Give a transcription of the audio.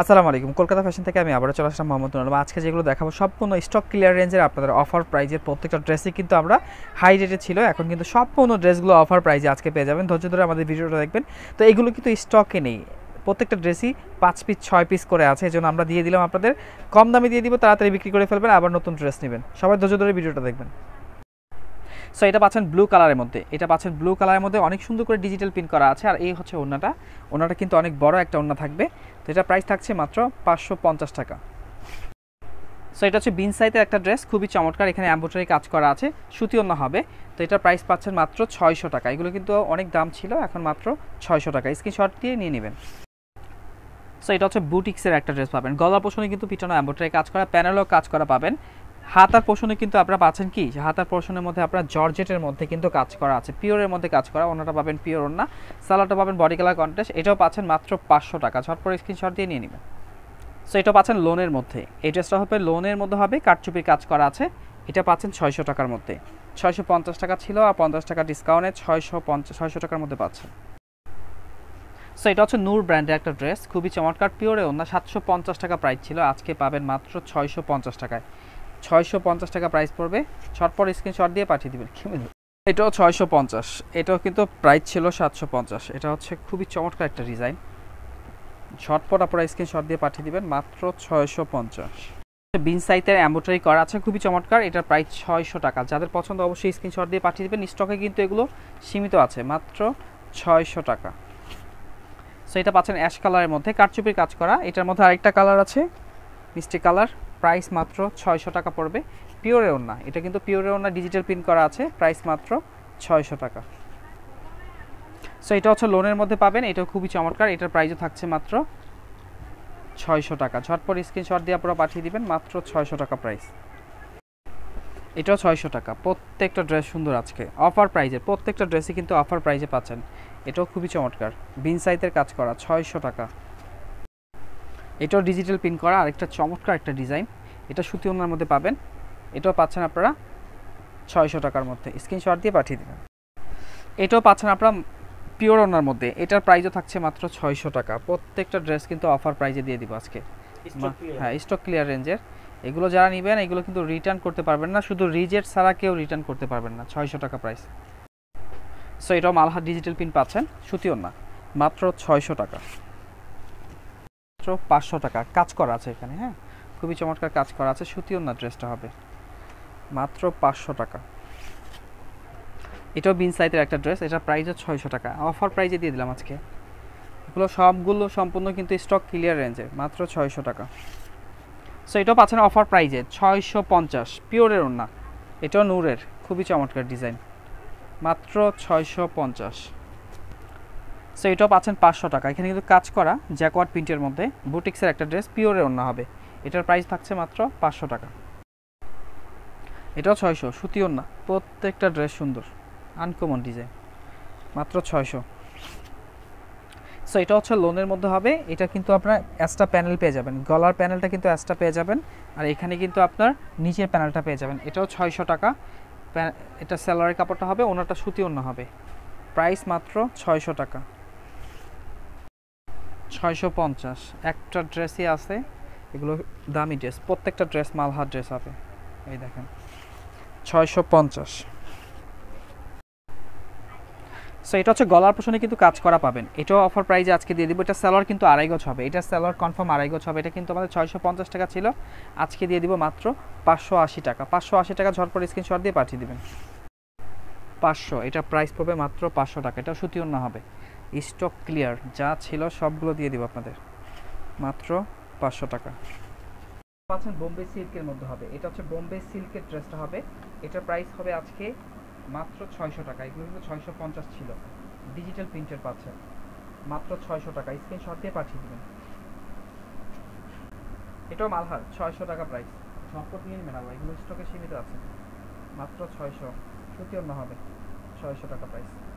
আসসালামু আলাইকুম। কলকাতা ফ্যাশন থেকে আমি আবারও চলে আসলাম মোহাম্মদ নুরুল। আজকে যেগুলো দেখাবো, সম্পূর্ণ স্টক ক্লিয়ার রেঞ্জের আপনাদের অফার প্রাইজের প্রত্যেকটা ড্রেসই কিন্তু আমরা হাই রেটে ছিল। এখন কিন্তু সম্পূর্ণ ড্রেসগুলো অফার প্রাইজে আজকে পেয়ে যাবেন। ধৈর্য ধরে আমাদের ভিডিওটা দেখবেন। তো এগুলো কিন্তু স্টকে নেই। প্রত্যেকটা ড্রেসই পাঁচ পিস ছয় পিস করে আছে। এই আমরা দিয়ে দিলাম আপনাদের। কম দামে দিয়ে দিব, তাড়াতাড়ি বিক্রি করে ফেলবেন, আবার নতুন ড্রেস নেবেন। সবাই ধৈর্য ধরে ভিডিওটা দেখবেন। সো এটা পাচ্ছেন ব্লু কালারের মধ্যে। এটা পাচ্ছেন ব্লু কালারের মধ্যে অনেক সুন্দর করে ডিজিটাল প্রিন্ট করা আছে, আর এই হচ্ছে ওড়নাটা। ওড়নাটা কিন্তু অনেক বড় একটা ওড়না থাকবে। তো এটা প্রাইস থাকছে মাত্র পাঁচশো পঞ্চাশ টাকা। সো এটা হচ্ছে বিন সাইজের একটা ড্রেস খুবই চমৎকার। এখানে অ্যাম্বোটারি কাজ করা আছে, সুতি ওড়না হবে। তো এটার প্রাইস পাচ্ছেন মাত্র ছয়শো টাকা। এগুলো কিন্তু অনেক দাম ছিল, এখন মাত্র ছয়শো টাকা। স্ক্রিনশট দিয়ে নিয়ে নেবেন। সো এটা হচ্ছে বুটিক্সের একটা ড্রেস পাবেন। গলা পোষণে কিন্তু পিছনে অ্যাম্বোটারি কাজ করা প্যানেলও কাজ করা পাবেন। হাতার পোষণে কিন্তু আপনারা পাচ্ছেন কি? হাতার পোষণের মধ্যে আপনার জর্জেটের মধ্যে কিন্তু কাজ করা আছে। পিওরের মধ্যে কাজ করা, ওনাটা পাবেন পিওর ওনা সালাডটা পাবেন বডি কালার কন্টেস্ট। এটাও পাচ্ছেন মাত্র পাঁচশো টাকা। ঝটপট স্ক্রিনশট দিয়ে নিয়ে নেবেন। সো এটা পাচ্ছেন লোনের মধ্যে। এই ড্রেসটা হবে লোনের মধ্যে হবে কাঠচুপির কাজ করা আছে। এটা পাচ্ছেন ছয়শো টাকার মধ্যে। ছয়শো পঞ্চাশ টাকা ছিল আর পঞ্চাশ টাকা ডিসকাউন্টে ছয়শো পঞ্চাশ ছয়শো টাকার মধ্যে পাচ্ছেন। সো এটা হচ্ছে নূর ব্র্যান্ডের একটা ড্রেস। খুবই চমৎকার পিওরে ওনা সাতশো পঞ্চাশ টাকা প্রাইস ছিল। আজকে পাবেন মাত্র ছয়শো পঞ্চাশ টাকায়। ছয়শো পঞ্চাশ টাকা প্রাইস পড়বে। ছটপট স্ক্রিনশট দিয়ে পাঠিয়ে দেবেন। এটাও ছয়শো পঞ্চাশ। এটাও কিন্তু প্রাইস ছিল সাতশো পঞ্চাশ। এটা হচ্ছে খুবই চমৎকার একটা ডিজাইন ঝটপট আপনারা স্ক্রিনশট দিয়ে পাঠিয়ে দিবেন, মাত্র ছয়শো পঞ্চাশ। বিন সাইতের অ্যাম্বোটারি করা আছে, খুবই চমৎকার। এটার প্রাইস ছয়শো টাকা। যাদের পছন্দ অবশ্যই স্ক্রিনশট দিয়ে পাঠিয়ে দেবেন। স্টকে কিন্তু এগুলো সীমিত আছে, মাত্র ছয়শো টাকা। সো এটা পাচ্ছেন অ্যাশ কালারের মধ্যে। কারচুপির কাজ করা। এটার মধ্যে আরেকটা কালার আছে, মিষ্টি কালার প্রাইস মাত্র ছয়শো টাকা পড়বে। পিওরের ওনা এটা কিন্তু পিওরের ওনা ডিজিটাল প্রিন্ট করা আছে, প্রাইস মাত্র ছয়শো টাকা। সো এটা হচ্ছে লোনের মধ্যে পাবেন, এটাও খুবই চমৎকার, এটার প্রাইসও থাকছে মাত্র ছয়শো টাকা। ঝটপট স্ক্রিনশট দিয়ে আপনারা পাঠিয়ে দিবেন, মাত্র ছয়শো টাকা প্রাইস এটাও ছয়শো টাকা, প্রত্যেকটা ড্রেস সুন্দর আজকে। অফার প্রাইজে প্রত্যেকটা ড্রেসই কিন্তু অফার প্রাইজে পাচ্ছেন। এটাও খুবই চমৎকার, বিন সাইজের কাজ করা, ছয়শো টাকা। এটাও ডিজিটাল প্রিন্ট করা আরেকটা চমৎকার একটা ডিজাইন এটা সুতি ওনার মধ্যে পাবেন। এটাও পাচ্ছেন আপনারা ছয়শো টাকার মধ্যে। স্ক্রিনশট দিয়ে পাঠিয়ে দেবেন। এটাও পাচ্ছেন আপনারা পিওর ওনার মধ্যে। এটার প্রাইসও থাকছে মাত্র ছয়শো টাকা। প্রত্যেকটা ড্রেস কিন্তু অফার প্রাইজে দিয়ে দিব আজকে। হ্যাঁ স্টক ক্লিয়ার রেঞ্জের এগুলো যারা নেবেন এগুলো কিন্তু রিটার্ন করতে পারবেন না। শুধু রিজেট ছাড়া কেউ রিটার্ন করতে পারবেন না। ছয়শো টাকা প্রাইস সো এটাও মালহার ডিজিটাল প্রিন্ট পাচ্ছেন। সুতিও না মাত্র ছয়শো টাকা। মাত্র পাঁচশো টাকা। কাজ করা আছে এখানে হ্যাঁ? খুবই চমৎকার কাজ করা আছে। সুতিও না ড্রেসটা হবে। মাত্র পাঁচশো টাকা। এটাও বিন সাইজের একটা ড্রেস। এটা প্রাইসও ছয়শো টাকা। অফার প্রাইজে দিয়ে দিলাম আজকে। এগুলো সবগুলো সম্পূর্ণ কিন্তু স্টক ক্লিয়ার রেঞ্জে মাত্র ছয়শো টাকা। সো এটাও পাচ্ছেন অফার প্রাইজে ছয়শো পঞ্চাশ। পিওরের ওনা এটাও নূরের। খুবই চমৎকার ডিজাইন। মাত্র ছয়শো পঞ্চাশ। সো এটাও পাচ্ছেন পাঁচশো টাকা। এখানে কিন্তু কাজ করা জ্যাকওয়ার্ড প্রিন্টের মধ্যে। বুটিক্সের একটা ড্রেস পিওরের অন্য হবে। এটার প্রাইস থাকছে মাত্র পাঁচশো টাকা। এটাও ছয়শো, সুতি অন্য প্রত্যেকটা ড্রেস সুন্দর। Uncommon design. মাত্র ছয়শো। সো এটা হচ্ছে লোনের মধ্যে হবে। এটা কিন্তু আপনার অ্যাস্টা প্যানেল পেয়ে যাবেন। গলার প্যানেলটা কিন্তু অ্যাস্টা পেয়ে যাবেন। আর এখানে কিন্তু আপনার নিচের প্যানেলটা পেয়ে যাবেন। এটাও ছয়শো টাকা। এটা স্যালারি কাপড়টা হবে, ওনারটা সুতি অন্য হবে। প্রাইস মাত্র ছয়শো টাকা। ছয়শো পঞ্চাশ। একটা ড্রেসই আছে, এগুলো দামি ড্রেস প্রত্যেকটা ড্রেস মালহার ড্রেস হবে এই দেখেন, ছয়শো পঞ্চাশ। সো এটা হচ্ছে গলার পোষণে কিন্তু কাজ করা পাবেন। এটাও অফার প্রাইজে আজকে দিয়ে দিব। এটা স্যালোয়ার কিন্তু আড়াই গজ হবে। এটা স্যালোয়ার কনফার্ম আড়াই গজ হবে। এটা কিন্তু আমাদের ছয়শো পঞ্চাশ টাকা ছিল। আজকে দিয়ে দিব মাত্র পাঁচশো আশি টাকা। পাঁচশো আশি টাকা ঝটপট স্ক্রিনশট দিয়ে পাঠিয়ে দেবেন। পাঁচশো, এটা প্রাইস পড়বে মাত্র পাঁচশো টাকা। এটা সুতি অন্য হবে। স্টক ক্লিয়ার, যা ছিল সবগুলো দিয়ে দিব আপনাদের। মাত্র পাঁচশো টাকা। পাচ্ছেন বোম্বে সিল্কের মধ্যে হবে। এটা হচ্ছে বোম্বে সিল্কের ড্রেসটা হবে। এটার প্রাইস হবে আজকে মাত্র ছয়শো টাকা। এগুলো কিন্তু ছয়শো পঞ্চাশ ছিল। ডিজিটাল প্রিন্টের পাচ্ছেন। মাত্র ছয়শো টাকা। স্ক্রিনশট দিয়ে পাঠিয়ে দেবেন। এটাও মালহার। ছয়শো টাকা প্রাইস। ঝটপট নিয়ে নেবেন আবার এগুলো স্টকে সীমিত আছে। মাত্র ছয়শো। সুতি অন্য হবে। ছয়শো টাকা প্রাইস।